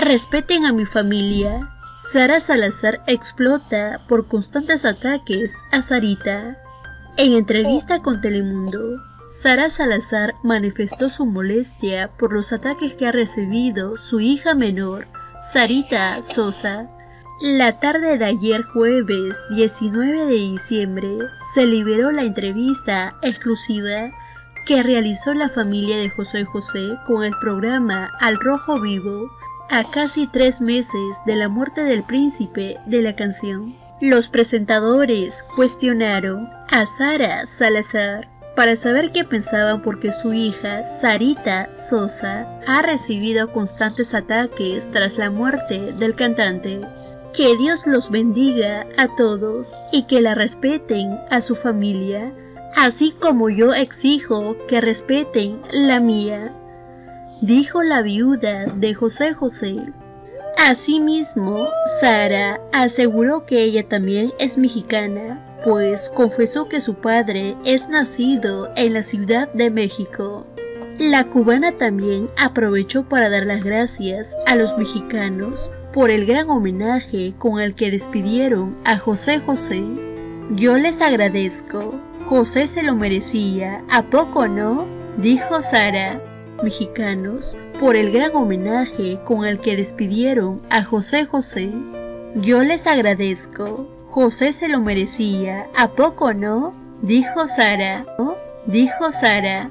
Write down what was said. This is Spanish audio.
Respeten a mi familia. Sara Salazar explota por constantes ataques a Sarita. En entrevista con Telemundo, Sara Salazar manifestó su molestia por los ataques que ha recibido su hija menor, Sarita Sosa. La tarde de ayer jueves 19 de diciembre se liberó la entrevista exclusiva que realizó la familia de José José con el programa Al Rojo Vivo a casi tres meses de la muerte del príncipe de la canción. Los presentadores cuestionaron a Sara Salazar para saber qué pensaban porque su hija, Sarita Sosa, ha recibido constantes ataques tras la muerte del cantante. Que Dios los bendiga a todos y que la respeten a su familia, así como yo exijo que respeten la mía dijo la viuda de José José. Asimismo, Sara aseguró que ella también es mexicana, pues confesó que su padre es nacido en la Ciudad de México. La cubana también aprovechó para dar las gracias a los mexicanos por el gran homenaje con el que despidieron a José José. Yo les agradezco, José se lo merecía, ¿a poco no? dijo Sara mexicanos por el gran homenaje con el que despidieron a José José. Yo les agradezco. José se lo merecía. ¿A poco no? Dijo Sara. Dijo Sara.